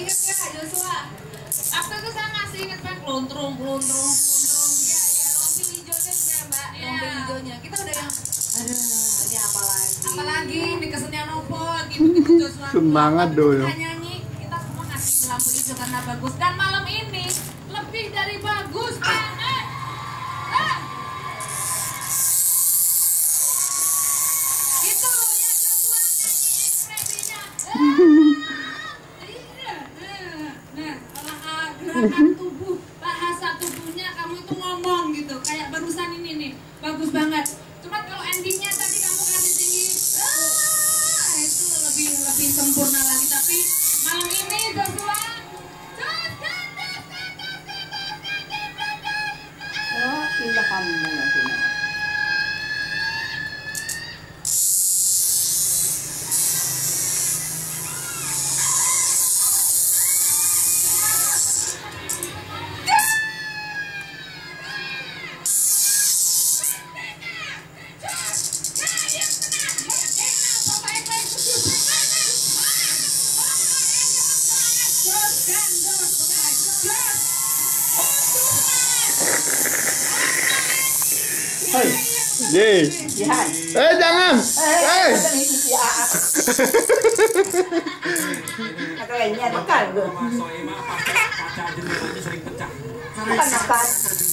inget nggak Joshua? Waktu itu saya masih inget kan keluntrung, keluntrung, keluntrung. Iya, iya, rompi hijaunya juga mbak. Rompi hijaunya. Kita udah yang, aduh, ini apa lagi? Apalagi ini kesenian opo, gitu-gitu Joshua. Semangat dulu. Kita nyanyi, kita semua ngasih lampu hijau karena bagus. Dan malam ini lebih dari bagus banget. Gerakan tubuh, bahasa tubuhnya kamu itu ngomong gitu, kayak barusan ini nih, bagus banget. Cuma kalau endingnya tadi kamu kasih tinggi, ah, itu lebih lebih sempurna lagi. Tapi malam ini Joshua. Oh, indah kamu nanti. Hai. Ye. Jihan. Eh jangan. Eh, Eh. gue. Bukan makan.